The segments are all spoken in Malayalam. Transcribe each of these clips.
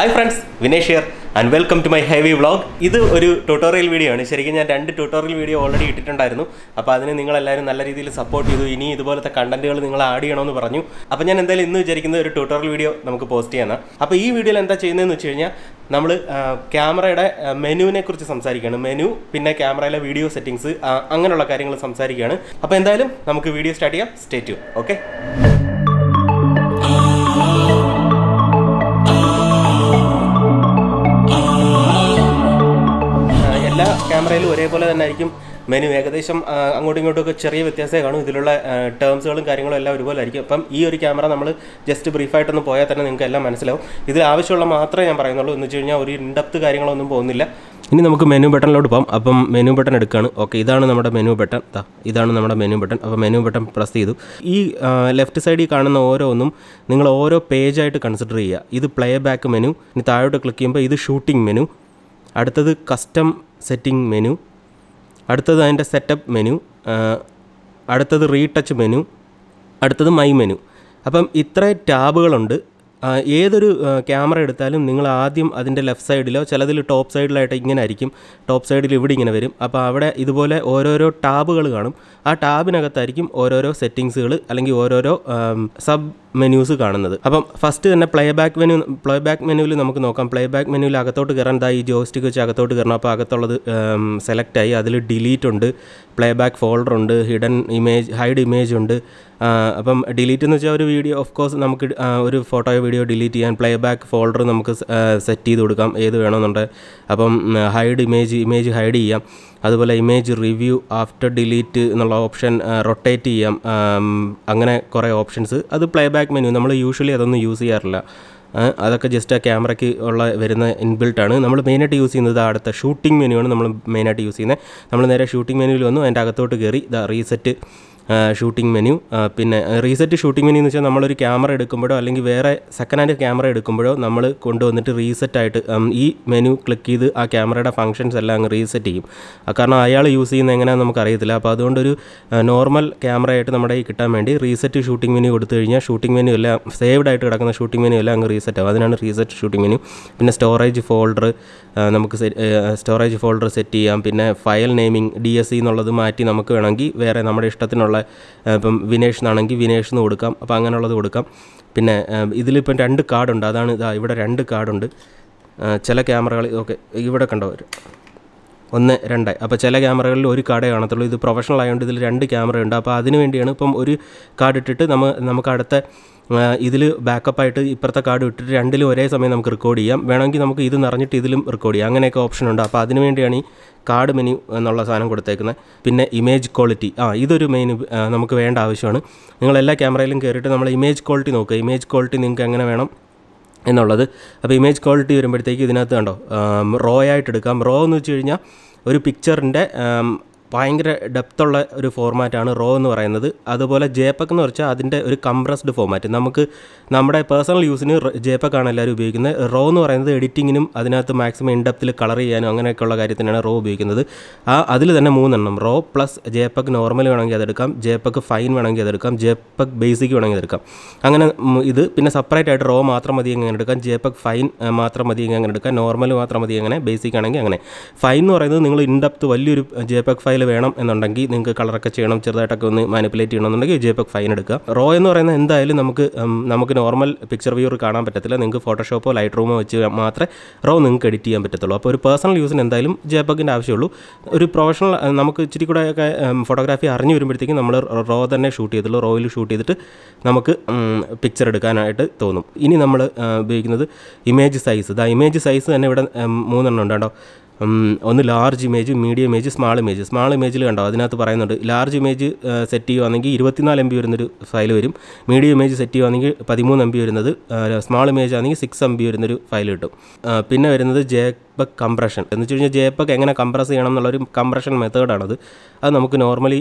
Hi friends Vinesh here and welcome to my heavy vlog ഇത് ഒരു ട്യൂട്ടോറിയൽ വീഡിയോ ആണ്. ശരിക്കും ഞാൻ രണ്ട് ട്യൂട്ടോറിയൽ വീഡിയോ ഓൾറെഡി ഇട്ടിട്ടുണ്ടായിരുന്നു. അപ്പോൾ അതിന് നിങ്ങളെല്ലാവരും നല്ല രീതിയിൽ സപ്പോർട്ട് ചെയ്തു. ഇനി ഇതുപോലത്തെ കണ്ടന്റുകൾ നിങ്ങൾ ആഡ് ചെയ്യണമെന്ന് പറഞ്ഞു. അപ്പോൾ ഞാൻ എന്തായാലും ഇന്ന് വിചാരിക്കുന്ന ഒരു ട്യൂട്ടോറിയൽ വീഡിയോ നമുക്ക് പോസ്റ്റ് ചെയ്യാനാണ് അപ്പോൾ ഈ വീഡിയോയിൽ എന്താ ചെയ്യുന്നതെന്ന് വെച്ച് കഴിഞ്ഞാൽ നമ്മൾ ക്യാമറയുടെ മെനുവിനെ കുറിച്ച് സംസാരിക്കുകയാണ് മെനു പിന്നെ ക്യാമറയിലെ വീഡിയോ സെറ്റിങ്സ് അങ്ങനെയുള്ള കാര്യങ്ങൾ സംസാരിക്കുകയാണ് അപ്പോൾ എന്തായാലും നമുക്ക് വീഡിയോ സ്റ്റാർട്ട് ചെയ്യാം. സ്റ്റേറ്റ് ഓക്കെ ക്യാമറയിലും ഒരേപോലെ തന്നെ ആയിരിക്കും. മെനു ഏകദേശം അങ്ങോട്ടും ഇങ്ങോട്ടും ഒക്കെ ചെറിയ വ്യത്യാസമേ കാണും. ഇതിലുള്ള ടേംസുകളും കാര്യങ്ങളും എല്ലാം ഒരുപോലെ ആയിരിക്കും. അപ്പം ഈ ഒരു ക്യാമറ നമ്മൾ ജസ്റ്റ് ബ്രീഫായിട്ടൊന്ന് പോയാൽ തന്നെ നിങ്ങൾക്ക് എല്ലാം മനസ്സിലാവും. ഇതിൽ ആവശ്യമുള്ള മാത്രമേ ഞാൻ പറയുന്നുള്ളൂ. എന്ന് വെച്ച് കഴിഞ്ഞാൽ ഒരു ഇൻഡപ്ത് കാര്യങ്ങളൊന്നും പോകുന്നില്ല. ഇനി നമുക്ക് മെനു ബട്ടണിലോട്ട് പോകാം അപ്പം മെനു ബട്ടൺ എടുക്കുകയാണ് ഓക്കെ ഇതാണ് നമ്മുടെ മെനു ബട്ടൺ താ ഇതാണ് നമ്മുടെ മെനു ബട്ടൺ അപ്പോൾ മെനു ബട്ടൺ പ്രസ് ചെയ്തു. ഈ ലെഫ്റ്റ് സൈഡിൽ കാണുന്ന ഓരോന്നും നിങ്ങൾ ഓരോ പേജായിട്ട് കൺസിഡർ ചെയ്യുക. ഇത് പ്ലേ ബാക്ക് മെനു ഇനി താഴോട്ട് ക്ലിക്ക് ചെയ്യുമ്പോൾ ഇത് ഷൂട്ടിംഗ് മെനു അടുത്തത് കസ്റ്റം സെറ്റിംഗ് മെനു. അടുത്തത് അതിന്റെ സെറ്റപ്പ് മെനു. അടുത്തത് റീടച്ച് മെനു. അടുത്തത് മൈ മെനു. അപ്പം ഇത്ര ടാബുകളുണ്ട്. ഏതൊരു ക്യാമറ എടുത്താലും നിങ്ങൾ ആദ്യം അതിന്റെ ലെഫ്റ്റ് സൈഡിലോ ചിലതിൽ ടോപ്പ് സൈഡിലായിട്ട് ഇങ്ങനെ ആയിരിക്കും. ടോപ്പ് സൈഡിൽ ഇവിടെ ഇങ്ങനെ വരും. അപ്പോൾ അവിടെ ഇതുപോലെ ഓരോരോ ടാബുകൾ കാണും. ആ ടാബിനകത്തായിരിക്കും ഓരോരോ സെറ്റിങ്സുകൾ അല്ലെങ്കിൽ ഓരോരോ സബ് മെനൂസ് കാണുന്നത്. അപ്പം ഫസ്റ്റ് തന്നെ play back menu playback മെനുവിൽ നമുക്ക് നോക്കാം. പ്ലേ ബാക്ക് മെനുവിൽ അകത്തോട്ട് കയറാൻ ദാ ഈ ജോസ്റ്റിക്ക് വെച്ച് അകത്തോട്ട് കയറണം. അപ്പോൾ അകത്തുള്ളത് സെലക്ട് ആയി. അതിൽ ഡിലീറ്റ് ഉണ്ട്. പ്ലേ ബാക്ക് ഫോൾഡർ ഉണ്ട്. ഹിഡൻ ഇമേജ് ഹൈഡ് ഇമേജ് ഉണ്ട്. അപ്പം ഡിലീറ്റ് എന്ന് വെച്ചാൽ ഒരു വീഡിയോ ഓഫ് കോഴ്സ് നമുക്ക് ഒരു ഫോട്ടോയോ വീഡിയോ ഡിലീറ്റ് ചെയ്യാൻ പ്ലേ ബാക്ക് ഫോൾഡർ നമുക്ക് സെറ്റ് ചെയ്ത് കൊടുക്കാം. ഏത് വേണമെന്നുണ്ട്. അപ്പം ഹൈഡ് ഇമേജ് ഇമേജ് ഹൈഡ് ചെയ്യാം. അതുപോലെ ഇമേജ് റിവ്യൂ ആഫ്റ്റർ ഡിലീറ്റ് എന്നുള്ള ഓപ്ഷൻ റൊട്ടേറ്റ് ചെയ്യാം. അങ്ങനെ കുറേ ഓപ്ഷൻസ് അത് പ്ലേ ബാക്ക് മെനു നമ്മൾ യൂഷ്വലി അതൊന്നും യൂസ് ചെയ്യാറില്ല. അതൊക്കെ ജസ്റ്റ് ആ ക്യാമറയ്ക്ക് ഉള്ള വരുന്ന ഇൻബിൽട്ടാണ് നമ്മൾ മെയിനായിട്ട് യൂസ് ചെയ്യുന്നത് അടുത്ത ഷൂട്ടിംഗ് മെനു ആണ് നമ്മൾ മെയിനായിട്ട് യൂസ് ചെയ്യുന്നത്. നമ്മൾ നേരെ ഷൂട്ടിംഗ് മെനുവിൽ വന്നു. അതിന്റെ അകത്തോട്ട് കയറി ദ റീസെറ്റ് ഷൂട്ടിംഗ് മെനു പിന്നെ റീസെറ്റ് ഷൂട്ടിംഗ് മെനു എന്ന് വെച്ചാൽ നമ്മളൊരു ക്യാമറ എടുക്കുമ്പോഴോ അല്ലെങ്കിൽ വേറെ സെക്കൻഡ് ഹാൻഡ് ക്യാമറ എടുക്കുമ്പോഴോ നമ്മൾ കൊണ്ടുവന്നിട്ട് റീസെറ്റ് ആയിട്ട് ഈ മെനു ക്ലിക്ക് ചെയ്ത് ആ ക്യാമറയുടെ ഫങ്ഷൻസ് എല്ലാം അങ്ങ് റീസെറ്റ് ചെയ്യും. കാരണം അയാൾ യൂസ് ചെയ്യുന്ന എങ്ങനെയാണെന്ന് നമുക്ക് അറിയത്തില്ല അപ്പോൾ അതുകൊണ്ടൊരു നോർമൽ ക്യാമറ ആയിട്ട് നമ്മുടെ ഈ കിട്ടാൻ വേണ്ടി റീസെറ്റ് ഷൂട്ടിംഗ് മെനു കൊടുത്തു കഴിഞ്ഞാൽ ഷൂട്ടിംഗ് മെനു എല്ലാം സേവ്ഡ് ആയിട്ട് കിടക്കുന്ന ഷൂട്ടിംഗ് മെനു എല്ലാം അങ്ങ് റീസെറ്റ് ആവും. അതിനാണ് റീസെറ്റ് ഷൂട്ടിംഗ് മെനു പിന്നെ സ്റ്റോറേജ് ഫോൾഡർ നമുക്ക് സ്റ്റോറേജ് ഫോൾഡർ സെറ്റ് ചെയ്യാം. പിന്നെ file naming D S C എന്നുള്ളത് മാറ്റി നമുക്ക് വേണമെങ്കിൽ വേറെ നമ്മുടെ ഇഷ്ടത്തിനുള്ള ആ, ഇപ്പം വിനേഷ് എന്നാണെങ്കിൽ വിനേഷ് എന്ന് കൊടുക്കാം അപ്പോൾ അങ്ങനെയുള്ളത് കൊടുക്കാം. പിന്നെ ഇതിലിപ്പം രണ്ട് കാർഡുണ്ട്. അതാണ് ഇതാ ഇവിടെ രണ്ട് കാർഡുണ്ട്. ചില ക്യാമറകൾ ഓക്കെ ഇവിടെ കണ്ടോ? ഒന്ന് രണ്ട്. അപ്പോൾ ചില ക്യാമറകളിൽ ഒരു കാർഡേ കാണത്തുള്ളൂ. ഇത് പ്രൊഫഷണൽ ആയതുകൊണ്ട് ഇതിൽ രണ്ട് ക്യാമറ ഉണ്ട് അപ്പോൾ അതിന് വേണ്ടിയാണ് ഇപ്പം ഒരു കാർഡ് ഇട്ടിട്ട് നമ്മൾ നമുക്ക് അടുത്ത ഇതിൽ ബാക്കപ്പായിട്ട് ഇപ്പുറത്തെ കാർഡ് ഇട്ടിട്ട് രണ്ടിലും ഒരേ സമയം നമുക്ക് റെക്കോർഡ് ചെയ്യാം. വേണമെങ്കിൽ നമുക്ക് ഇത് നിറഞ്ഞിട്ട് ഇതിലും റെക്കോർഡ് ചെയ്യാം. അങ്ങനെയൊക്കെ ഓപ്ഷൻ ഉണ്ട്. അപ്പോൾ അതിന് വേണ്ടിയാണ് ഈ കാർഡ് മെനു എന്നുള്ള സാധനം കൊടുത്തേക്കുന്നത്. പിന്നെ ഇമേജ് ക്വാളിറ്റി ആ ഇതൊരു മെയിൻ നമുക്ക് വേണ്ട ആവശ്യമാണ്. നിങ്ങൾ എല്ലാ ക്യാമറയിലും കയറിയിട്ട് നമ്മൾ ഇമേജ് ക്വാളിറ്റി നോക്കുക. ഇമേജ് ക്വാളിറ്റി നിങ്ങൾക്ക് എങ്ങനെ വേണം എന്നുള്ളത്. അപ്പോൾ ഇമേജ് ക്വാളിറ്റി വരുമ്പോഴത്തേക്ക് ഇതിനകത്ത് കണ്ടോ റോ ആയിട്ട് എടുക്കാം. റോ എന്ന് വെച്ച് കഴിഞ്ഞാൽ ഒരു പിക്ചറിന്റെ ഭയങ്കര ഡെപ്തുള്ള ഒരു ഫോർമാറ്റാണ് റോ എന്ന് പറയുന്നത്. അതുപോലെ ജേപ്പക്ക് എന്ന് വെച്ചാൽ അതിന്റെ ഒരു കംപ്രസ്ഡ് ഫോർമാറ്റ്. നമുക്ക് നമ്മുടെ പേഴ്സണൽ യൂസിന് ജേപ്പക്കാണ് എല്ലാവരും ഉപയോഗിക്കുന്നത്. റോ എന്ന് പറയുന്നത് എഡിറ്റിങ്ങിനും അതിനകത്ത് മാക്സിമം ഇൻഡെപ്തിൽ കളർ ചെയ്യാനും അങ്ങനെയൊക്കെയുള്ള കാര്യത്തിനാണ് റോ ഉപയോഗിക്കുന്നത്. ആ അതിൽ തന്നെ മൂന്നെണ്ണം. റോ പ്ലസ് ജേപ്പക്ക് നോർമൽ വേണമെങ്കിൽ അതെടുക്കാം ജേപ്പക്ക് ഫൈൻ വേണമെങ്കിൽ അതെടുക്കാം ജേപ്പക്ക് ബേസിക് വേണമെങ്കിൽ അതെടുക്കാം അങ്ങനെ ഇത് പിന്നെ സെപ്പറേറ്റ് ആയിട്ട് റോ മാത്രം മതി അങ്ങനെ എടുക്കാം. ജേപ്പക്ക് ഫൈൻ മാത്രം മതി അങ്ങനെ എടുക്കാം. നോർമൽ മാത്രം മതി അങ്ങനെ ബേസിക് ആണെങ്കിൽ അങ്ങനെ. ഫൈൻ എന്ന് പറയുന്നത് നിങ്ങൾ ഇൻഡെപ്ത് വലിയൊരു ജേപ്പക്ക് ഫയൽ വേണം എന്നുണ്ടെങ്കിൽ നിങ്ങൾക്ക് കളറൊക്കെ ചെയ്യണം ചെറുതായിട്ടൊക്കെ ഒന്ന് മാനിപ്പുലേറ്റ് ചെയ്യണമെന്നുണ്ടെങ്കിൽ ജേപ്പക് ഫൈൻ എടുക്കുക. റോ എന്ന് പറയുന്നത് എന്തായാലും നമുക്ക് നമുക്ക് നോർമൽ പിക്ചർ വ്യൂർ കാണാൻ പറ്റത്തില്ല. നിങ്ങൾക്ക് ഫോട്ടോഷോപ്പോ ലൈറ്റ് റൂമോ വെച്ച് മാത്രമേ റോ നിങ്ങൾക്ക് എഡിറ്റ് ചെയ്യാൻ പറ്റത്തുള്ളൂ. അപ്പോൾ ഒരു പേഴ്സണൽ യൂസിന് എന്തായാലും ജേപ്പകിന്റെ ആവശ്യമുള്ളൂ. ഒരു പ്രൊഫഷണൽ നമുക്ക് ഇച്ചിരി കൂടെ ഒക്കെ ഫോട്ടോഗ്രാഫി അറിഞ്ഞു വരുമ്പോഴത്തേക്കും നമ്മൾ റോ തന്നെ ഷൂട്ട് ചെയ്തിട്ടുള്ളൂ റോയിൽ ഷൂട്ട് ചെയ്തിട്ട് നമുക്ക് പിക്ചർ എടുക്കാനായിട്ട് തോന്നും. ഇനി നമ്മൾ ഉപയോഗിക്കുന്നത് ഇമേജ് സൈസ് ദാ ഇമേജ് സൈസ് തന്നെ ഇവിടെ മൂന്നെണ്ണം ഉണ്ട് കേട്ടോ. ഒന്ന് large image medium image small image small ഇമേജിൽ കണ്ടോ? അതിനകത്ത് പറയുന്നുണ്ട് ലാർജ് ഇമേജ് സെറ്റ് ചെയ്യുവാണെങ്കിൽ ഇരുപത്തിനാല് എം ബി വരുന്നൊരു ഫയൽ വരും. മീഡിയം ഇമേജ് സെറ്റ് ചെയ്യുവാണെങ്കിൽ പതിമൂന്ന് എം ബി വരുന്നത് സ്മാൾ ഇമേജ് ആണെങ്കിൽ സിക്സ് എം ബി വരുന്നൊരു ഫയൽ കിട്ടും. പിന്നെ വരുന്നത് ജെ കംപ്രഷൻ എന്ന് വെച്ച് കഴിഞ്ഞാൽ ജേപ്പക് എങ്ങനെ കംപ്രസ് ചെയ്യണം എന്നുള്ളൊരു കംപ്രഷൻ മെത്തേഡാണത് അത് നമുക്ക് നോർമലി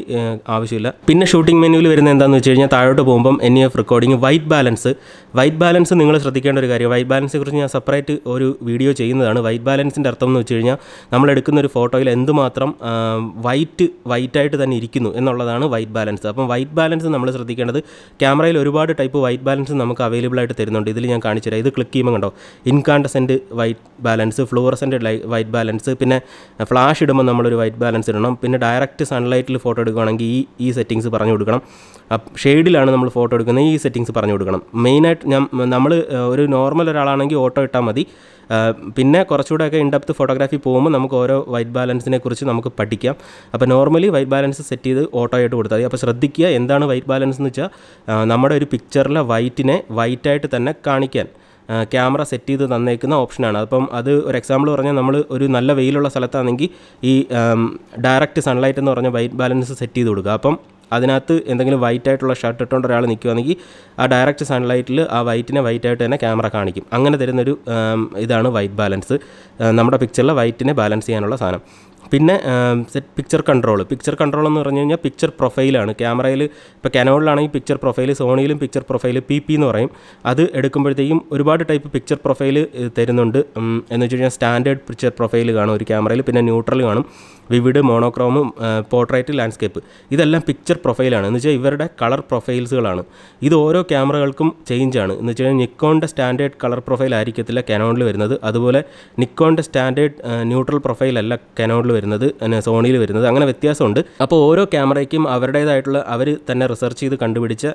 ആവശ്യമില്ല. പിന്നെ ഷൂട്ടിംഗ് മെനുവിൽ വരുന്ന എന്താണെന്ന് വെച്ച് കഴിഞ്ഞാൽ താഴോട്ട് പോകുമ്പം N F recording white balance white balance നിങ്ങൾ ശ്രദ്ധിക്കേണ്ട ഒരു കാര്യം. വൈറ്റ് ബാലൻസിനെ കുറിച്ച് ഞാൻ സെപ്പറേറ്റ് ഒരു വീഡിയോ ചെയ്യുന്നതാണ്. വൈറ്റ് ബാലൻസിന്റെ അർത്ഥം എന്ന് വെച്ച് കഴിഞ്ഞാൽ നമ്മൾ എടുക്കുന്ന ഒരു ഫോട്ടോയിൽ എന്തുമാത്രം വൈറ്റ് വൈറ്റായിട്ട് തന്നെ ഇരിക്കുന്നു എന്നുള്ളതാണ് വൈറ്റ് ബാലൻസ് അപ്പം വൈറ്റ് ബാലൻസ് നമ്മൾ ശ്രദ്ധിക്കേണ്ടത് ക്യാമറയിൽ ഒരുപാട് ടൈപ്പ് വൈറ്റ് ബാലൻസ് നമുക്ക് അവൈലബിൾ ആയിട്ട് തരുന്നുണ്ട്. ഇതിൽ ഞാൻ കാണിച്ചു തരാം. ഇത് ക്ലിക്ക് ചെയ്യുമ്പോൾ കണ്ടോ? Incandescent white balance fluorescent white balance പിന്നെ ഫ്ലാഷ് ഇടുമ്പോൾ നമ്മളൊരു വൈറ്റ് ബാലൻസ് ഇടണം. പിന്നെ ഡയറക്റ്റ് സൺലൈറ്റിൽ ഫോട്ടോ എടുക്കുകയാണെങ്കിൽ ഈ ഈ സെറ്റിങ്സ് പറഞ്ഞു കൊടുക്കണം. ഷെയ്ഡിലാണ് നമ്മൾ ഫോട്ടോ എടുക്കുന്നത്. ഈ സെറ്റിങ്സ് പറഞ്ഞു കൊടുക്കണം. മെയിനായിട്ട് ഞാൻ നമ്മൾ ഒരു നോർമൽ ഒരാളാണെങ്കിൽ ഓട്ടോ ഇട്ടാൽ മതി. പിന്നെ കുറച്ചുകൂടെയൊക്കെ ഇൻഡെപ്ത് ഫോട്ടോഗ്രാഫി പോകുമ്പോൾ നമുക്ക് ഓരോ വൈറ്റ് ബാലൻസിനെ കുറിച്ച് നമുക്ക് പഠിക്കാം. അപ്പോൾ നോർമലി വൈറ്റ് ബാലൻസ് സെറ്റ് ചെയ്ത് ഓട്ടോ ആയിട്ട് കൊടുത്താൽ മതി. അപ്പോൾ ശ്രദ്ധിക്കുക എന്താണ് വൈറ്റ് ബാലൻസ് എന്ന് വെച്ചാൽ നമ്മുടെ ഒരു പിക്ചറിലെ വൈറ്റിനെ വൈറ്റായിട്ട് തന്നെ കാണിക്കാൻ. ക്യാമറ സെറ്റ് ചെയ്ത് തന്നേക്കുന്ന ഓപ്ഷനാണ് അപ്പം അത് ഒരു എക്സാമ്പിൾ പറഞ്ഞാൽ നമ്മൾ ഒരു നല്ല വെയിലുള്ള സ്ഥലത്താണെങ്കിൽ ഈ ഡയറക്റ്റ് സൺലൈറ്റ് എന്ന് പറഞ്ഞ വൈറ്റ് ബാലൻസ് സെറ്റ് ചെയ്ത് കൊടുക്കുക. അപ്പം അതിനകത്ത് എന്തെങ്കിലും വൈറ്റ് ആയിട്ടുള്ള ഷർട്ട് ഇട്ടുകൊണ്ട് ഒരാൾ നിൽക്കുകയാണെങ്കിൽ ആ ഡയറക്റ്റ് സൺലൈറ്റിൽ ആ വൈറ്റിനെ വൈറ്റ് ആയിട്ട് തന്നെ ക്യാമറ കാണിക്കും. അങ്ങനെ തരുന്നൊരു ഇതാണ് വൈറ്റ് ബാലൻസ് നമ്മുടെ പിക്ചറിലെ വൈറ്റിനെ ബാലൻസ് ചെയ്യാനുള്ള സാധനം. പിന്നെ set picture control picture control എന്ന് പറഞ്ഞു കഴിഞ്ഞാൽ പിക്ചർ പ്രൊഫൈലാണ് ക്യാമറയിൽ ഇപ്പോൾ കനോളിലാണെങ്കിൽ പിക്ചർ പ്രൊഫൈൽ സോണിയിലും പിക്ചർ പ്രൊഫൈൽ പി പി എന്ന് പറയും. അത് എടുക്കുമ്പോഴത്തേക്കും ഒരുപാട് ടൈപ്പ് പിക്ചർ പ്രൊഫൈൽ തരുന്നുണ്ട്. എന്ന് വെച്ച് കഴിഞ്ഞാൽ സ്റ്റാൻഡേർഡ് പിക്ചർ പ്രൊഫൈൽ കാണും ഒരു ക്യാമറയിൽ പിന്നെ ന്യൂട്രൽ കാണും. വിവിഡ് മോണോക്രോമും പോർട്രേറ്റ് ലാൻഡ്സ്കേപ്പ് ഇതെല്ലാം പിക്ചർ പ്രൊഫൈലാണ് എന്ന് വെച്ചാൽ ഇവരുടെ കളർ പ്രൊഫൈൽസുകളാണ് ഇത് ഓരോ ക്യാമറകൾക്കും ചേഞ്ചാണ് എന്ന് വെച്ച് നിക്കോണിന്റെ സ്റ്റാൻഡേർഡ് കളർ പ്രൊഫൈൽ ആയിരിക്കത്തില്ല കനോണിൽ വരുന്നത്. അതുപോലെ നിക്കോണിന്റെ സ്റ്റാൻഡേർഡ് ന്യൂട്രൽ പ്രൊഫൈലല്ല കനോണിൽ വരുന്നത്. സോണിയിൽ വരുന്നത്. അങ്ങനെ വ്യത്യാസമുണ്ട്. അപ്പോൾ ഓരോ ക്യാമറയ്ക്കും അവരുടേതായിട്ടുള്ള അവർ തന്നെ റിസർച്ച് ചെയ്ത് കണ്ടുപിടിച്ച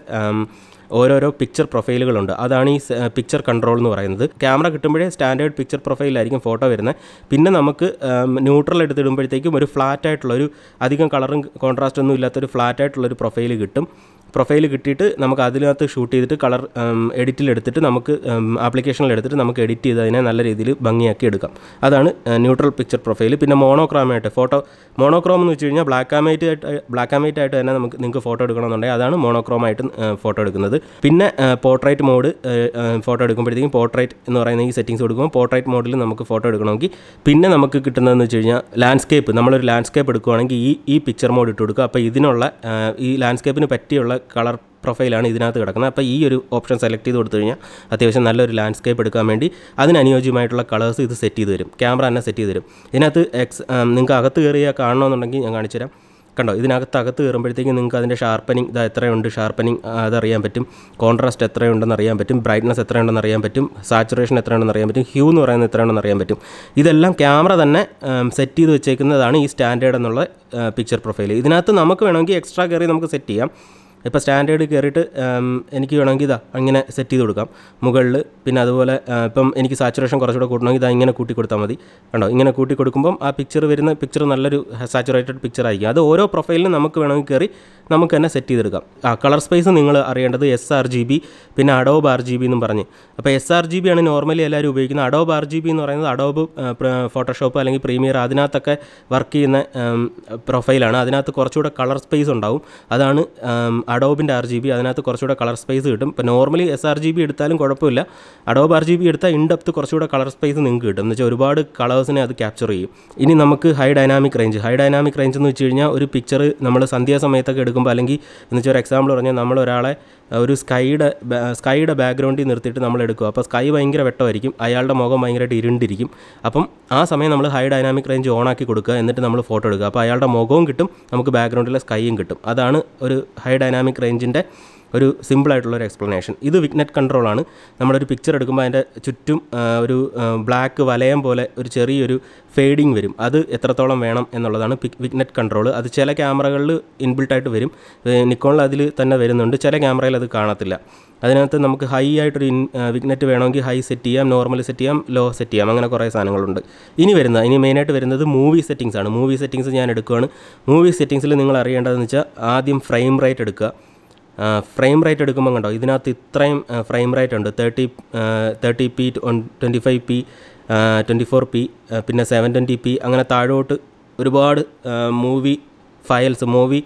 ഓരോരോ പിക്ചർ പ്രൊഫൈലുകളുണ്ട് അതാണ് ഈ പിക്ചർ കൺട്രോൾ എന്ന് പറയുന്നത്. ക്യാമറ കിട്ടുമ്പോഴേ സ്റ്റാൻഡേർഡ് പിക്ചർ പ്രൊഫൈലായിരിക്കും ഫോട്ടോ വരുന്നത്. പിന്നെ നമുക്ക് ന്യൂട്രൽ എടുത്തിടുമ്പോഴത്തേക്കും ഒരു ഫ്ലാറ്റ് ആയിട്ടുള്ള ഒരു അധികം കളറും കോൺട്രാസ്റ്റ് ഒന്നും ഇല്ലാത്തൊരു ഫ്ലാറ്റ് ആയിട്ടുള്ള ഒരു പ്രൊഫൈൽ കിട്ടും. പ്രൊഫൈൽ കിട്ടിയിട്ട് നമുക്ക് അതിനകത്ത് ഷൂട്ട് ചെയ്തിട്ട് കളർ എഡിറ്റിൽ എടുത്തിട്ട് നമുക്ക് ആപ്ലിക്കേഷനിൽ എടുത്തിട്ട് നമുക്ക് എഡിറ്റ് ചെയ്ത് അതിനെ നല്ല രീതിയിൽ ഭംഗിയാക്കി എടുക്കാം. അതാണ് ന്യൂട്രൽ പിക്ചർ പ്രൊഫൈൽ പിന്നെ മോണോക്രോമായിട്ട് ഫോട്ടോ മോണോക്രോം എന്ന് വെച്ച് കഴിഞ്ഞാൽ ബ്ലാക്ക് ആൻഡ് വൈറ്റ് ആയിട്ട് ബ്ലാക്ക് ആൻഡ് വൈറ്റ് ആയിട്ട് തന്നെ നമുക്ക് നിങ്ങൾക്ക് ഫോട്ടോ എടുക്കണമെന്നുണ്ടെങ്കിൽ അതാണ് മോണോക്രോമായിട്ട് ഫോട്ടോ എടുക്കുന്നത്. പിന്നെ പോർട്രേറ്റ് മോഡ് ഫോട്ടോ എടുക്കുമ്പോഴത്തേക്കും പോർട്രേറ്റ് എന്ന് പറയുന്ന ഈ സെറ്റിങ്സ് കൊടുക്കുമ്പോൾ പോർട്രേറ്റ് മോഡിൽ നമുക്ക് ഫോട്ടോ എടുക്കണമെങ്കിൽ പിന്നെ നമുക്ക് കിട്ടുന്നതെന്ന് വെച്ച് കഴിഞ്ഞാൽ ലാൻഡ്സ്കേപ്പ് നമ്മളൊരു ലാൻഡ്സ്കേപ്പ് എടുക്കുകയാണെങ്കിൽ ഈ ഈ പിക്ചർ മോഡ് ഇട്ട് കൊടുക്കുക. അപ്പോൾ ഇതിനുള്ള ഈ ലാൻഡ്സ്കേപ്പിന് പറ്റിയുള്ള കളർ പ്രൊഫൈലാണ് ഇതിനകത്ത് കിടക്കുന്നത്. അപ്പോൾ ഈ ഒരു ഓപ്ഷൻ സെലക്ട് ചെയ്ത് കൊടുത്തു കഴിഞ്ഞാൽ അത്യാവശ്യം നല്ലൊരു ലാൻഡ്സ്കേപ്പ് എടുക്കാൻ വേണ്ടി അതിനനുയോജ്യമായിട്ടുള്ള കളേഴ്സ് ഇത് സെറ്റ് ചെയ്ത് തരും. ക്യാമറ തന്നെ സെറ്റ് ചെയ്ത് തരും. ഇതിനകത്ത് എക്സ് നിങ്ങൾക്ക് അകത്ത് കയറിയാൽ കാണണമെന്നുണ്ടെങ്കിൽ ഞാൻ കാണിച്ചു തരാം. കണ്ടോ ഇതിനകത്ത് അകത്ത് കയറുമ്പോഴത്തേക്കും നിങ്ങൾക്ക് അതിന്റെ ഷാർപ്പനിങ് ഇത് എത്രയുണ്ട് ഷാർപ്പനിങ് അതറിയാൻ പറ്റും. കോൺട്രാസ്റ്റ് എത്രയുണ്ടെന്ന് അറിയാൻ പറ്റും. ബ്രൈറ്റ്നസ് എത്രയുണ്ടെന്ന് അറിയാൻ പറ്റും. സാച്ചുറേഷൻ എത്രയുണ്ടെന്ന് അറിയാൻ പറ്റും. ഹ്യൂ എന്ന് പറയുന്നത് എത്രയുണ്ടെന്ന് അറിയാൻ പറ്റും. ഇതെല്ലാം ക്യാമറ തന്നെ സെറ്റ് ചെയ്ത് വെച്ചേക്കുന്നതാണ് ഈ സ്റ്റാൻഡേർഡ് എന്നുള്ള പിക്ചർ പ്രൊഫൈൽ ഇതിനകത്ത് നമുക്ക് വേണമെങ്കിൽ എക്സ്ട്രാ കയറി നമുക്ക് സെറ്റ് ചെയ്യാം. ഇപ്പോൾ സ്റ്റാൻഡേർഡ് കയറിയിട്ട് എനിക്ക് വേണമെങ്കിൽ ഇതാ അങ്ങനെ സെറ്റ് ചെയ്ത് കൊടുക്കാം. മുകളിൽ പിന്നെ അതുപോലെ ഇപ്പം എനിക്ക് സാച്ചുറേഷൻ കുറച്ചുകൂടെ കൂട്ടണമെങ്കിൽ ഇതാ ഇങ്ങനെ കൂട്ടി കൊടുത്താൽ മതി. കണ്ടോ? ഇങ്ങനെ കൂട്ടി കൊടുക്കുമ്പം ആ പിക്ചർ വരുന്ന പിക്ചർ നല്ലൊരു സാച്ചുറേറ്റഡ് പിക്ചർ ആയിരിക്കും. അത് ഓരോ പ്രൊഫൈലിനും നമുക്ക് വേണമെങ്കിൽ കയറി നമുക്ക് തന്നെ സെറ്റ് ചെയ്തെടുക്കാം. ആ കളർ സ്പേസ് നിങ്ങൾ അറിയേണ്ടത് എസ് ആർ ജി ബി പിന്നെ അഡോബ് ആർ ജി ബി എന്നും പറഞ്ഞ്. അപ്പോൾ എസ് ആർ ജി ബി ആണ് നോർമലി എല്ലാവരും ഉപയോഗിക്കുന്നത്. അഡോബ് ആർ ജി ബി എന്ന് പറയുന്നത് അഡോബ് ഫോട്ടോഷോപ്പ് അല്ലെങ്കിൽ പ്രീമിയർ അതിനകത്തൊക്കെ വർക്ക് ചെയ്യുന്ന പ്രൊഫൈലാണ് അതിനകത്ത് കുറച്ചുകൂടെ കളർ സ്പേസ് ഉണ്ടാവും. അതാണ് അഡോബിന്റെ ആർ ജി ബി അതിനകത്ത് കുറച്ചുകൂടെ കളർ സ്പേസ് കിട്ടും. ഇപ്പോൾ normally S R G B എടുത്താലും കുഴപ്പമില്ല. അഡോബ് ആർ ജി ബി എടുത്താൽ ഇൻഡെപ്ത് കുറച്ചുകൂടെ കളർ സ്പേസ് നിങ്ങൾക്ക് കിട്ടും. എന്ന് വെച്ചാൽ ഒരുപാട് കളേഴ്സിനെ അത് ക്യാപ്ചർ ചെയ്യും. ഇനി നമുക്ക് high dynamic range high dynamic range എന്ന് വെച്ച് കഴിഞ്ഞാൽ ഒരു പിക്ചർ നമ്മൾ സന്ധ്യാസമയത്തൊക്കെ എടുക്കുമ്പോൾ അല്ലെങ്കിൽ എന്ന് വെച്ചാൽ ഒരു എക്സാമ്പിൾ പറഞ്ഞാൽ നമ്മൾ ഒരാളെ ഒരു സ്കൈയുടെ സ്കൈയുടെ ബാക്ക്ഗ്രൗണ്ടിൽ നിർത്തിയിട്ട് നമ്മൾ എടുക്കുക അപ്പോൾ സ്കൈ ഭയങ്കര വെട്ടമായിരിക്കും. അയാളുടെ മുഖം ഭയങ്കരമായിട്ട് ഇരുണ്ടിരിക്കും. അപ്പം ആ സമയം നമ്മൾ ഹൈ ഡൈനാമിക് റേഞ്ച് ഓൺ ആക്കി കൊടുക്കുക. എന്നിട്ട് നമ്മൾ ഫോട്ടോ എടുക്കുക. അപ്പോൾ അയാളുടെ മുഖവും കിട്ടും. നമുക്ക് ബാക്ക്ഗ്രൗണ്ടിലെ സ്കൈയും കിട്ടും. അതാണ് ഒരു ഹൈ ഡൈനാമിക് റേഞ്ചിന്റെ ഒരു സിമ്പിളായിട്ടുള്ള ഒരു എക്സ്പ്ലനേഷൻ ഇത് വിഗ്നെറ്റ് കൺട്രോളാണ് നമ്മളൊരു പിക്ചർ എടുക്കുമ്പോൾ അതിന്റെ ചുറ്റും ഒരു ബ്ലാക്ക് വലയം പോലെ ഒരു ചെറിയൊരു ഫെയ്ഡിങ് വരും. അത് എത്രത്തോളം വേണം എന്നുള്ളതാണ് വിഗ്നെറ്റ് കൺട്രോൾ അത് ചില ക്യാമറകളിൽ ഇൻബിൽട്ടായിട്ട് വരും. നിക്കോണിൽ അതിൽ തന്നെ വരുന്നുണ്ട്. ചില ക്യാമറയിൽ അത് കാണത്തില്ല. അതിനകത്ത് നമുക്ക് ഹൈ ആയിട്ടൊരു ഇൻ വിഗ്നെറ്റ് വേണമെങ്കിൽ ഹൈ സെറ്റ് ചെയ്യാം നോർമൽ സെറ്റ് ചെയ്യാം ലോ സെറ്റ് ചെയ്യാം. അങ്ങനെ കുറേ സാധനങ്ങളുണ്ട്. ഇനി വരുന്ന ഇനി മെയിനായിട്ട് വരുന്നത് മൂവി സെറ്റിങ്സ് ആണ്. മൂവി സെറ്റിങ്സ് ഞാൻ എടുക്കുകയാണ് മൂവി സെറ്റിങ്സിൽ നിങ്ങൾ അറിയേണ്ടതെന്ന് വെച്ചാൽ ആദ്യം ഫ്രെയിം റേറ്റ് എടുക്കുക. ഫ്രെയിം റേറ്റ് എടുക്കുമ്പോൾ കണ്ടോ ഇതിനകത്ത് ഇത്രയും ഫ്രെയിം റേറ്റ് ഉണ്ട്. Thirty thirty P twenty five P twenty four P പിന്നെ സെവൻ ട്വന്റി പി അങ്ങനെ താഴോട്ട് ഒരുപാട് മൂവി ഫയൽസ് മൂവി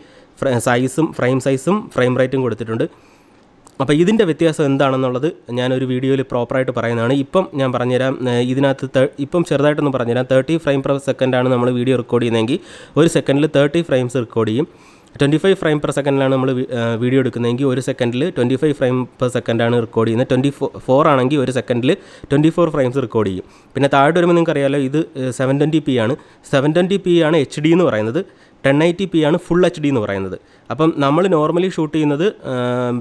സൈസും ഫ്രെയിം സൈസും ഫ്രെയിം റേറ്റും കൊടുത്തിട്ടുണ്ട്. അപ്പോൾ ഇതിന്റെ വ്യത്യാസം എന്താണെന്നുള്ളത് ഞാനൊരു വീഡിയോയിൽ പ്രോപ്പറായിട്ട് പറയുന്നതാണ്. ഇപ്പം ഞാൻ പറഞ്ഞുതരാം ഇതിനകത്ത് ഇപ്പം ചെറുതായിട്ടൊന്ന് പറഞ്ഞുതരാം. തേർട്ടി ഫ്രെയിം പെർ സെക്കൻഡാണ് നമ്മൾ വീഡിയോ റെക്കോർഡ് ചെയ്യുന്നതെങ്കിൽ ഒരു സെക്കൻഡിൽ തേർട്ടി ഫ്രെയിംസ് റെക്കോർഡ് ചെയ്യും. ട്വന്റി ഫൈവ് ഫ്രെയിം പെർ സെക്കൻഡിലാണ് നമ്മൾ വീഡിയോ എടുക്കുന്നതെങ്കിൽ ഒരു സെക്കൻഡിൽ ട്വന്റി ഫൈവ് ഫ്രെയിം പെർ സെക്കൻഡാണ് റെക്കോർഡ് ചെയ്യുന്നത്. ട്വന്റി ഫോ ഫോർ ആണെങ്കിൽ ഒരു സെക്കൻഡിൽ ട്വന്റി ഫോർ ഫ്രെയിംസ് റെക്കോർഡ് ചെയ്യും. പിന്നെ താഴെ വരുമ്പോൾ നിങ്ങൾക്ക് അറിയാലോ ഇത് സെവൻ ട്വന്റി പി ആണ്. സെവൻ ട്വന്റി പി ആണ് എച്ച് ഡി എന്ന് പറയുന്നത്. ടെൻ എയ്റ്റി പി ആണ് ഫുൾ എച്ച് ഡി എന്ന് പറയുന്നത്. അപ്പം നമ്മൾ നോർമലി ഷൂട്ട് ചെയ്യുന്നത്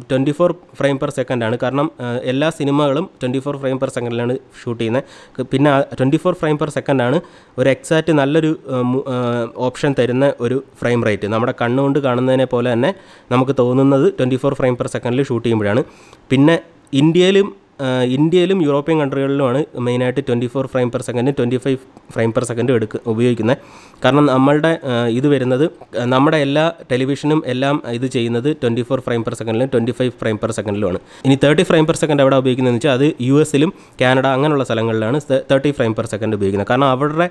twenty four frame per second ആണ്. കാരണം എല്ലാ സിനിമകളും ട്വന്റി ഫോർ ഫ്രെയിം പെർ സെക്കൻഡിലാണ് ഷൂട്ട് ചെയ്യുന്നത്. പിന്നെ twenty four frame per second ആണ് ഒരു എക്സാക്റ്റ് നല്ലൊരു ഓപ്ഷൻ തരുന്ന ഒരു ഫ്രെയിം റേറ്റ് നമ്മുടെ കണ്ണുകൊണ്ട് കാണുന്നതിനെ പോലെ തന്നെ നമുക്ക് തോന്നുന്നത് ട്വന്റി ഫോർ ഫ്രെയിം പെർ സെക്കൻഡിൽ ഷൂട്ട് ചെയ്യുമ്പോഴാണ്. പിന്നെ ഇന്ത്യയിലും ഇന്ത്യയിലും യൂറോപ്യൻ കൺട്രികളിലുമാണ് മെയിനായിട്ട് twenty four frame per second twenty five frame per second എടുക്ക ഉപയോഗിക്കുന്നത്. കാരണം നമ്മളുടെ ഇത് വരുന്നത് നമ്മുടെ എല്ലാ ടെലിവിഷനും എല്ലാം ഇത് ചെയ്യുന്നത് ട്വന്റി ഫോർ ഫ്രെയിം പെർ സെക്കൻഡിലും ട്വന്റി ഫൈവ് ഫ്രെയിം പെർ സെക്കൻഡിലുമാണ്. ഇനി തേർട്ടി ഫ്രെയിം പെർ സെക്കൻഡ് എവിടെ ഉപയോഗിക്കുന്നതെന്ന് വെച്ചാൽ അത് യു എസിലും കാനഡ അങ്ങനെയുള്ള സ്ഥലങ്ങളിലാണ് തേർട്ടി ഫ്രെയിം പെർ സെക്കൻഡ് ഉപയോഗിക്കുന്നത്. കാരണം അവരുടെ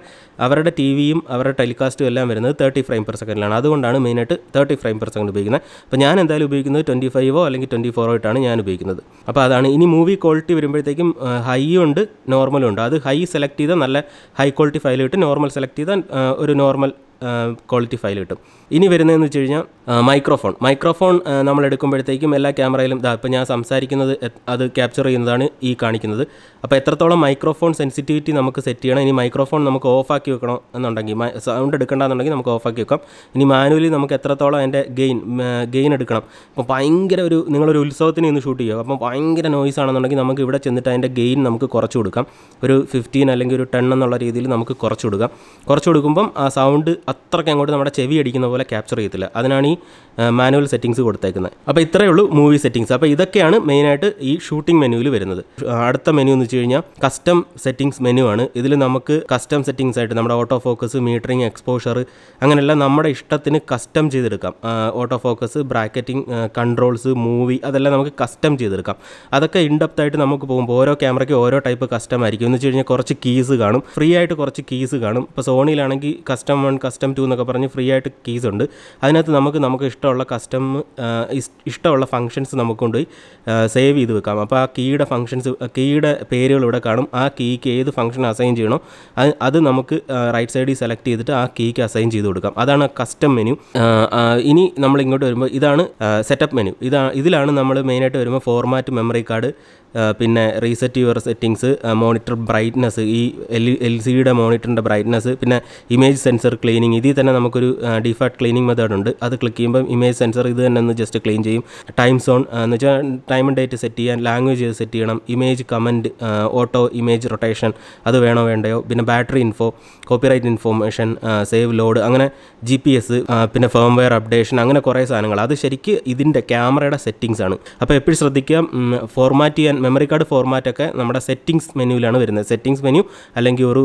അവരുടെ ടി വിയും അവരുടെ ടെലികാസ്റ്റും എല്ലാം വരുന്നത് തേർട്ടി ഫ്രെയിം പെർ സെക്കൻഡിലാണ്. അതുകൊണ്ടാണ് മെയിനായിട്ട് തേർട്ടി ഫ്രെയിം പെർ സെക്കൻഡ് ഉപയോഗിക്കുന്നത്. അപ്പോൾ ഞാൻ എന്തായാലും ഉപയോഗിക്കുന്നത് ട്വന്റി ഫൈവോ അല്ലെങ്കിൽ ട്വന്റി ഫോറോ ആയിട്ടാണ് ഞാൻ ഉപയോഗിക്കുന്നത്. അപ്പോൾ അതാണ്. ഇനി മൂവി ക്വാളിറ്റി വരുമ്പോഴത്തേക്കും ഹൈ ഉണ്ട് നോർമലും ഉണ്ട്. അത് ഹൈ സെലക്ട് ചെയ്താൽ നല്ല ഹൈ ക്വാളിറ്റി ഫയൽ കിട്ടും. നോർമൽ സെലക്ട് ചെയ്താൽ ഒരു നോർമൽ ക്വാളിറ്റി ഫയൽ കിട്ടും. ഇനി വരുന്നതെന്ന് വെച്ച് കഴിഞ്ഞാൽ മൈക്രോഫോൺ മൈക്രോഫോൺ നമ്മൾ എടുക്കുമ്പോഴത്തേക്കും എല്ലാ ക്യാമറയിലും ഇതാ ഇപ്പോൾ ഞാൻ സംസാരിക്കുന്നത് അത് ക്യാപ്ചർ ചെയ്യുന്നതാണ് ഈ കാണിക്കുന്നത്. അപ്പോൾ എത്രത്തോളം മൈക്രോഫോൺ സെൻസിറ്റിവിറ്റി നമുക്ക് സെറ്റ് ചെയ്യണം? ഇനി മൈക്രോഫോൺ നമുക്ക് ഓഫാക്കി വെക്കണം എന്നുണ്ടെങ്കിൽ സൗണ്ട് എടുക്കേണ്ടെന്നുണ്ടെങ്കിൽ നമുക്ക് ഓഫാക്കി വെക്കാം. ഇനി മാനുവലി നമുക്ക് എത്രത്തോളം അതിന്റെ ഗെയിൻ ഗെയിൻ എടുക്കണം? അപ്പോൾ ഭയങ്കര ഒരു നിങ്ങളൊരു ഉത്സവത്തിന് ഇന്ന് ഷൂട്ട് ചെയ്യുക. അപ്പോൾ ഭയങ്കര നോയ്സ് ആണെന്നുണ്ടെങ്കിൽ നമുക്ക് ഇവിടെ ചെന്നിട്ട് അതിന്റെ ഗെയിൻ നമുക്ക് കുറച്ച് കൊടുക്കാം. ഒരു ഫിഫ്റ്റീൻ അല്ലെങ്കിൽ ഒരു ടെൻ എന്നുള്ള രീതിയിൽ നമുക്ക് കുറച്ച് കൊടുക്കാം. കുറച്ച് കൊടുക്കുമ്പം ആ സൗണ്ട് അത്രയ്ക്ക് അങ്ങോട്ട് നമ്മുടെ ചെവി അടിക്കുന്ന പോലെ ക്യാപ്ചർ ചെയ്യത്തില്ല. അതിനാണ് ഈ മാനുവൽ സെറ്റിങ്സ് കൊടുത്തേക്കുന്നത്. അപ്പോൾ ഇത്രയേ ഉള്ളൂ മൂവി സെറ്റിങ്സ് അപ്പോൾ ഇതൊക്കെയാണ് മെയിനായിട്ട് ഈ ഷൂട്ടിംഗ് മെനുവിൽ വരുന്നത്. അടുത്ത മെനു എന്ന് വെച്ച് കഴിഞ്ഞാൽ കസ്റ്റം സെറ്റിങ്സ് മെനു ആണ്. ഇതിൽ നമുക്ക് കസ്റ്റം സെറ്റിങ്സ് ആയിട്ട് നമ്മുടെ ഓട്ടോ ഫോക്കസ് മീറ്ററിങ് എക്സ്പോഷർ അങ്ങനെയെല്ലാം നമ്മുടെ ഇഷ്ടത്തിന് കസ്റ്റം ചെയ്തെടുക്കാം. Auto focus bracketing controls movie അതെല്ലാം നമുക്ക് കസ്റ്റം ചെയ്തെടുക്കാം. അതൊക്കെ ഇൻഡെപ്ത് ആയിട്ട് നമുക്ക് പോകുമ്പോൾ ഓരോ ക്യാമറയ്ക്ക് ഓരോ ടൈപ്പ് കസ്റ്റം ആയിരിക്കും. എന്ന് വെച്ച് കഴിഞ്ഞാൽ കുറച്ച് കീസ് കാണും. ഫ്രീ ആയിട്ട് കുറച്ച് കീസ് കാണും. ഇപ്പോൾ സോണിയിലാണെങ്കിൽ കസ്റ്റം വൺ കസ്റ്റം ടു എന്നൊക്കെ പറഞ്ഞ് ഫ്രീ ആയിട്ട് കീസ് ഉണ്ട്. അതിനകത്ത് നമുക്ക് നമുക്ക് ഇഷ്ടമുള്ള കസ്റ്റം ഇഷ്ടമുള്ള ഫങ്ഷൻസ് നമുക്ക് കൊണ്ടുപോയി സേവ് ചെയ്ത് വെക്കാം. അപ്പോൾ ആ കീയുടെ ഫങ്ഷൻസ് കീയുടെ പേരുകൾ ഇവിടെ കാണും. ആ കീക്ക് ഏത് ഫംഗ്ഷൻ അസൈൻ ചെയ്യണോ അത് അത് നമുക്ക് റൈറ്റ് സൈഡിൽ സെലക്ട് ചെയ്തിട്ട് ആ കീക്ക് അസൈൻ ചെയ്ത് കൊടുക്കാം. അതാണ് കസ്റ്റം മെനു ഇനി നമ്മൾ ഇങ്ങോട്ട് വരുമ്പോൾ ഇതാണ് സെറ്റപ്പ് മെനു ഇതാ ഇതിലാണ് നമ്മൾ മെയിനായിട്ട് വരുമ്പോൾ ഫോർമാറ്റ് മെമ്മറി കാർഡ് പിന്നെ reset your settings monitor brightness ഈ എൽ എൽ സിയുടെ മോണിറ്ററിന്റെ ബ്രൈറ്റ്നസ് പിന്നെ ഇമേജ് സെൻസർ ക്ലീനിങ് ഇതിൽ തന്നെ നമുക്കൊരു ഡിഫാക്ട് ക്ലീനിങ് മെത്തേഡ് ഉണ്ട്. അത് ക്ലിക്ക് ചെയ്യുമ്പോൾ ഇമേജ് സെൻസർ ഇത് തന്നെ ഒന്ന് ജസ്റ്റ് ക്ലീൻ ചെയ്യും. ടൈം സോൺ എന്ന് വെച്ചാൽ ടൈം ഡേറ്റ് സെറ്റ് ചെയ്യാൻ ലാംഗ്വേജ് സെറ്റ് ചെയ്യണം image comment auto image rotation അത് വേണോ വേണ്ടയോ പിന്നെ battery info copyright information save load അങ്ങനെ ജി പി എസ് പിന്നെ ഫേംവെയർ അപ്ഡേഷൻ അങ്ങനെ കുറേ സാധനങ്ങൾ. അത് ശരിക്ക് ഇതിന്റെ ക്യാമറയുടെ സെറ്റിങ്സ് ആണ്. അപ്പോൾ എപ്പോഴും ശ്രദ്ധിക്കുക ഫോർമാറ്റ് ചെയ്യാൻ മെമ്മറി കാർഡ് ഫോർമാറ്റ് ഒക്കെ നമ്മുടെ സെറ്റിങ്സ് മെനുവിലാണ് വരുന്നത്. സെറ്റിങ്സ് മെനു അല്ലെങ്കിൽ ഒരു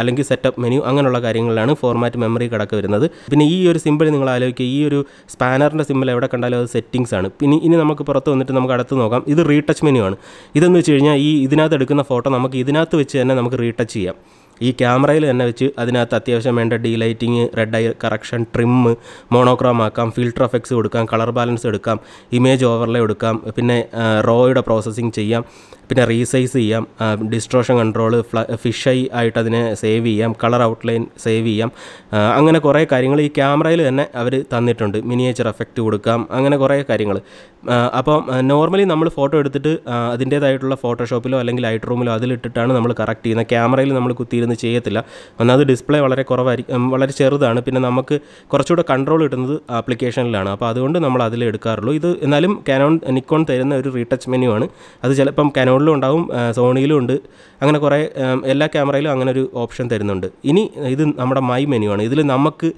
അല്ലെങ്കിൽ സെറ്റപ്പ് മെനു അങ്ങനെയുള്ള കാര്യങ്ങളിലാണ് ഫോർമാറ്റ് മെമ്മറി കാർഡൊക്കെ വരുന്നത്. പിന്നെ ഈ ഒരു സിമ്പിൾ നിങ്ങൾ ആലോചിക്കുക. ഈ ഒരു സ്പാനറിന്റെ സിമ്പിൾ എവിടെ കണ്ടാലും അത് സെറ്റിങ്സ് ആണ്. പിന്നെ ഇനി നമുക്ക് പുറത്ത് വന്നിട്ട് നമുക്ക് അടുത്ത് നോക്കാം. ഇത് റീടച്ച് മെനു ആണ്. ഇതെന്ന് വെച്ച് കഴിഞ്ഞാൽ ഈ ഇതിനകത്ത് എടുക്കുന്ന ഫോട്ടോ നമുക്ക് ഇതിനകത്ത് വെച്ച് തന്നെ നമുക്ക് റീടച്ച് ചെയ്യാം. ഈ ക്യാമറയിൽ തന്നെ വെച്ച് അതിനകത്ത് അത്യാവശ്യം വേണ്ട D lighting red eye correction trim monochrome ആക്കാം. ഫിൽട്ടർ എഫക്ട്സ് കൊടുക്കാം. കളർ ബാലൻസ് എടുക്കാം. ഇമേജ് ഓവർലേ എടുക്കാം. പിന്നെ റോയുടെ പ്രോസസ്സിങ് ചെയ്യാം. പിന്നെ റീസൈസ് ചെയ്യാം ഡിസ്ട്രോഷൻ കൺട്രോൾ ഫിഷ് ഐ ആയിട്ട് അതിനെ സേവ് ചെയ്യാം കളർ ഔട്ട്ലൈൻ സേവ് ചെയ്യാം. അങ്ങനെ കുറേ കാര്യങ്ങൾ ഈ ക്യാമറയിൽ തന്നെ അവർ തന്നിട്ടുണ്ട്. മിനിയേച്ചർ എഫക്റ്റ് കൊടുക്കാം അങ്ങനെ കുറേ കാര്യങ്ങൾ അപ്പോൾ നോർമലി നമ്മൾ ഫോട്ടോ എടുത്തിട്ട് അതിന്റേതായിട്ടുള്ള ഫോട്ടോഷോപ്പിലോ അല്ലെങ്കിൽ ലൈറ്റ് റൂമിലോ അതിലിട്ടിട്ടാണ് നമ്മൾ കറക്റ്റ് ചെയ്യുന്നത്. ക്യാമറയിൽ നമ്മൾ കുത്തിയിരുന്ന് ചെയ്യത്തില്ല. ഒന്നാമത് ഡിസ്പ്ലേ വളരെ കുറവായിരിക്കും വളരെ ചെറുതാണ്. പിന്നെ നമുക്ക് കുറച്ചുകൂടെ കൺട്രോൾ കിട്ടുന്നത് ആപ്ലിക്കേഷനിലാണ്. അപ്പോൾ അതുകൊണ്ട് നമ്മൾ അതിൽ എടുക്കാറുള്ളൂ. ഇത് എന്നാലും കാനോൺ നിക്കോൺ തരുന്ന ഒരു റീടച്ച് മെനു ആണ് അത് ചിലപ്പം കാനോണിലും ഉണ്ടാവും സോണിയിലും ഉണ്ട്. അങ്ങനെ കുറേ എല്ലാ ക്യാമറയിലും അങ്ങനെ ഒരു ഓപ്ഷൻ തരുന്നുണ്ട്. ഇനി ഇത് നമ്മുടെ മൈ മെനു ആണ്. ഇതിൽ നമുക്ക്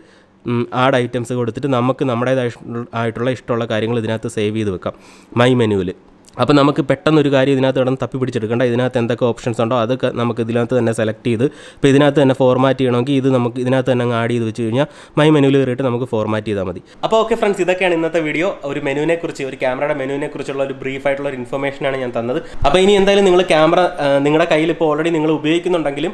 ആഡ് ഐറ്റംസ് കൊടുത്തിട്ട് നമുക്ക് നമ്മുടേതായിട്ടുള്ള ഇഷ്ടമുള്ള കാര്യങ്ങൾ ഇതിനകത്ത് സേവ് ചെയ്ത് വെക്കാം. മൈ മെനുവിൽ. അപ്പോൾ നമുക്ക് പെട്ടെന്ന് ഒരു കാര്യം ഇതിനകത്ത് കിടന്ന് തപ്പി പിടിച്ചെടുക്കണ്ട ഇതിനകത്ത് എന്തൊക്കെ ഓപ്ഷൻസ് ഉണ്ടോ? അതൊക്കെ നമുക്ക് ഇതിനകത്ത് തന്നെ സെലക്ട് ചെയ്ത് ഇപ്പോൾ ഇതിനകത്ത് തന്നെ ഫോർമാറ്റ് ചെയ്യണമെങ്കിൽ ഇത് നമുക്ക് ഇതിനകത്ത് തന്നെ ആഡ് ചെയ്ത് വെച്ച് കഴിഞ്ഞാൽ മൈ മെനുവിൽ കയറിയിട്ട് നമുക്ക് ഫോർമാറ്റ് ചെയ്താൽ മതി. അപ്പോൾ ഓക്കെ ഫ്രണ്ട്സ് ഇതൊക്കെയാണ് ഇന്നത്തെ വീഡിയോ ഒരു മെനുവിനെ കുറിച്ച് ഒരു ക്യാമറയുടെ മെനുവിനെ കുറിച്ചുള്ള ഒരു ബ്രീഫ് ആയിട്ടുള്ള ഒരു ഇൻഫർമേഷനാണ് ഞാൻ തന്നത്. അപ്പോൾ ഇനി എന്തായാലും നിങ്ങൾ ക്യാമറ നിങ്ങളുടെ കയ്യിൽ ഇപ്പോൾ ഓൾറെഡി നിങ്ങൾ ഉപയോഗിക്കുന്നുണ്ടെങ്കിലും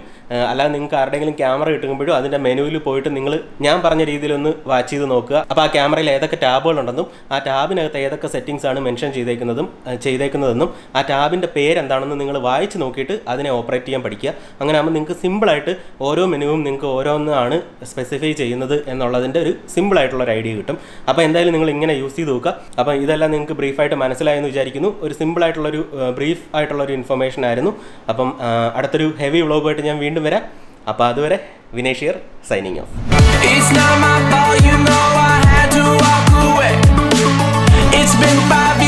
അല്ലാതെ നിങ്ങൾക്ക് ആരുടെയെങ്കിലും ക്യാമറ കിട്ടുമ്പോഴും അതിന്റെ മെനുവിൽ പോയിട്ട് നിങ്ങൾ ഞാൻ പറഞ്ഞ രീതിയിലൊന്ന് വാച്ച് ചെയ്ത് നോക്കുക. അപ്പോൾ ആ ക്യാമറയിൽ ഏതൊക്കെ ടാബുകളുണ്ടെന്നും ആ ടാബിനകത്ത് ഏതൊക്കെ സെറ്റിംഗ്സ് ആണ് മെൻഷൻ ചെയ്തേക്കുന്നതും ചെയ്തേക്കുന്നതെന്നും ആ ടാബിന്റെ പേരെന്താണെന്ന് നിങ്ങൾ വായിച്ച് നോക്കിയിട്ട് അതിനെ ഓപ്പറേറ്റ് ചെയ്യാൻ പഠിക്കുക. അങ്ങനെ ആകുമ്പോൾ നിങ്ങൾക്ക് സിമ്പിളായിട്ട് ഓരോ മെനുവും നിങ്ങൾക്ക് ഓരോന്നാണ് സ്പെസിഫൈ ചെയ്യുന്നത് എന്നുള്ളതിന്റെ ഒരു സിമ്പിളായിട്ടുള്ള ഒരു ഐഡിയ കിട്ടും. അപ്പോൾ എന്തായാലും നിങ്ങൾ ഇങ്ങനെ യൂസ് ചെയ്ത് നോക്കുക. അപ്പോൾ ഇതെല്ലാം നിങ്ങൾക്ക് ബ്രീഫായിട്ട് മനസ്സിലായെന്ന് വിചാരിക്കുന്നു. ഒരു സിമ്പിളായിട്ടുള്ളൊരു ബ്രീഫ് ആയിട്ടുള്ളൊരു ഇൻഫർമേഷൻ ആയിരുന്നു. അപ്പം അടുത്തൊരു ഹെവി വ്ളോഗുമായിട്ട് ഞാൻ വീണ്ടും വരാം. അപ്പോൾ അതുവരെ Vinesh here signing off. It's been five